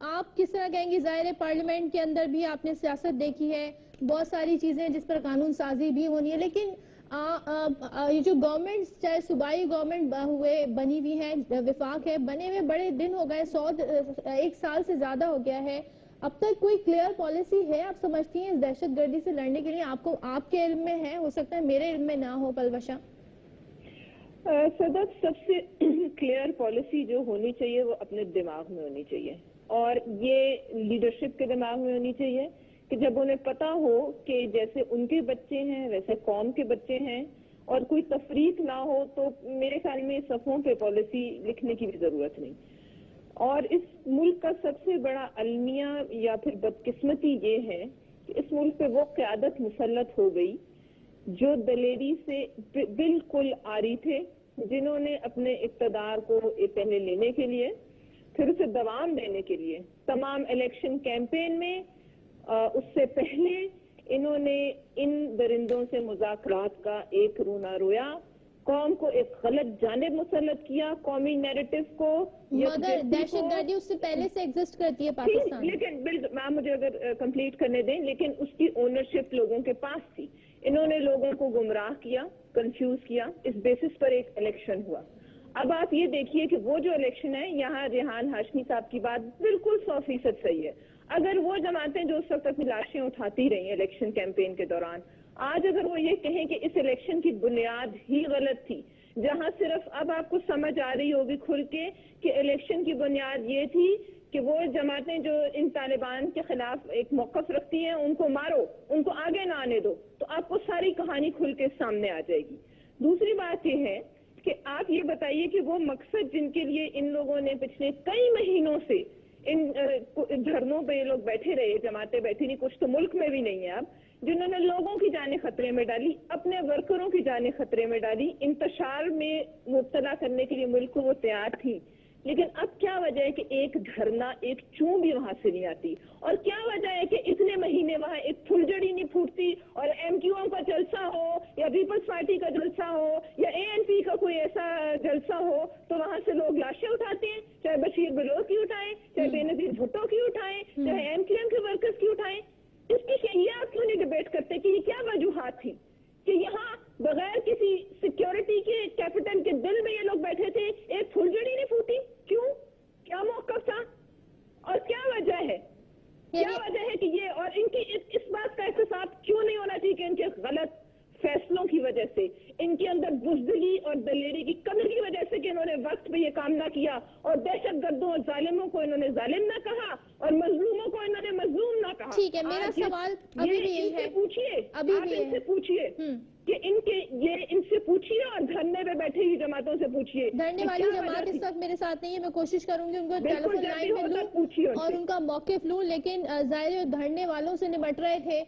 आप किस तरह कहेंगे? ज़ाहिर पार्लियामेंट के अंदर भी आपने सियासत देखी है। बहुत सारी चीज़ें जिस पर कानून साजी भी होनी है। लेकिन आ, आ, आ, ये जो गवर्नमेंट चाहे सूबाई गवर्नमेंट हुए बनी हुई है विफाक है बने हुए बड़े दिन हो गए सौ एक साल से ज़्यादा हो गया है। अब तक कोई क्लियर पॉलिसी है आप समझती हैं इस दहशत गर्दी से लड़ने के लिए आपको आपके इल्म में है? हो सकता है मेरे इल्म में ना हो पलवशा। सदक सबसे क्लियर पॉलिसी जो होनी चाहिए वो अपने दिमाग में होनी चाहिए। और ये लीडरशिप के दिमाग में होनी चाहिए कि जब उन्हें पता हो कि जैसे उनके बच्चे हैं, वैसे कौम के बच्चे हैं और कोई तफरीक ना हो तो मेरे ख्याल में सफ़ों पे पॉलिसी लिखने की भी ज़रूरत नहीं। और इस मुल्क का सबसे बड़ा अलमिया या फिर बदकिस्मती ये है कि इस मुल्क पे वो क्यादत मुसलत हो गई जो दलेरी से बिल्कुल आरी थे, जिन्होंने अपने इकतदार को पहले लेने के लिए फिर उसे दवाम देने के लिए। तमाम इलेक्शन कैंपेन में आ, उससे पहले इन्होंने इन दरिंदों से मुजाकरात का एक रूना रोया। कौम को एक गलत जानब मुसलत किया कौमी नेरेटिव को मगर दहशत गर्दी उससे पहले से एग्जिस्ट करती है पाकिस्तान। लेकिन मैम मुझे अगर कंप्लीट करने दें लेकिन उसकी ओनरशिप लोगों के पास थी। इन्होंने लोगों को गुमराह किया कंफ्यूज किया। इस बेसिस पर एक इलेक्शन हुआ। अब आप ये देखिए कि वो जो इलेक्शन है, यहाँ रेहान हाशमी साहब की बात बिल्कुल सौ फ़ीसद सही है। अगर वो जमातें जो उस वक्त अपनी लाशें उठाती रही इलेक्शन कैंपेन के दौरान, आज अगर वो ये कहें कि इस इलेक्शन की बुनियाद ही गलत थी, जहाँ सिर्फ़ अब आपको समझ आ रही होगी खुल के कि इलेक्शन की बुनियाद ये थी कि वो जमातें जो इन तालिबान के खिलाफ एक मौकफ रखती हैं, उनको मारो, उनको आगे ना आने दो तो आपको सारी कहानी खुल के सामने आ जाएगी। दूसरी बात यह है कि आप ये बताइए कि वो मकसद जिनके लिए इन लोगों ने पिछले कई महीनों से इन धरनों पे ये लोग बैठे रहे, जमाते बैठी नहीं कुछ तो मुल्क में भी नहीं है अब, जिन्होंने लोगों की जाने खतरे में डाली, अपने वर्करों की जाने खतरे में डाली, इंतशार में मुबतला करने के लिए मुल्क को वो तैयार थी। लेकिन अब क्या वजह है कि एक धरना, एक चूं भी वहाँ से नहीं आती? और क्या वजह है कि इतने महीने वहाँ एक फुलझड़ी नहीं फूटती और एमक्यूओ का जलसा हो या पीपल्स पार्टी का जलसा हो या ए एन पी का कोई ऐसा जलसा हो तो वहाँ से लोग लाशें उठाते हैं, चाहे बशीर बलोच की उठाए, चाहे हम्म। बेनजीर भुट्टो की उठाएँ हम्म। चाहे एमक्यूएम के वर्कर्स की उठाएँ इसकी ये आप क्यों नहीं डिबेट करते कि ये क्या वजूहत थी कि यहाँ बगैर किसी सिक्योरिटी के कैपिटल के दिल में ये लोग बैठे थे एक फुलझड़ी नहीं फूटी क्यों क्या मौकफ था और क्या वजह है क्या वजह है कि ये और इनकी इस, इस बात का एहसास क्यों नहीं होना चाहिए कि इनके गलत फैसलों की वजह से इनके अंदर बुजदली और दलेरी की कमी की वजह से कि इन्होंने वक्त पे ये काम ना किया और दहशत गर्दों और जालिमों को इन्होंने जालिम ना कहा और मजलूमों को इन्होंने मजलूम ना कहा। ठीक है मेरा सवाल अभी भी है। पूछिए अभी भी इनसे पूछिए हम्म। कि इनके ये इनसे पूछिए और धरने पे बैठे हुई जमातों से पूछिए धरने वाली जमात इस वक्त मेरे साथ नहीं है मैं कोशिश करूँगी उनको टेलीफोन लाइन में लूँ और उनका मौके लूँ लेकिन ज़ाहिर धरने वालों से निपट रहे थे।